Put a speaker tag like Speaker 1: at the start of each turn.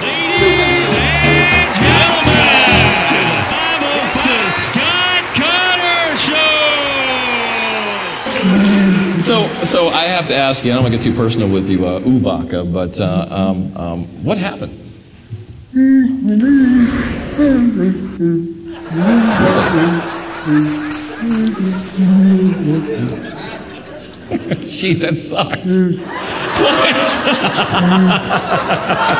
Speaker 1: Ladies and gentlemen, it's the Scott Conner Show.
Speaker 2: So, so I have to ask you. I don't want to get too personal with you, uh, Ubaka, but uh, um, um, what happened? Jeez, that sucks. Twice.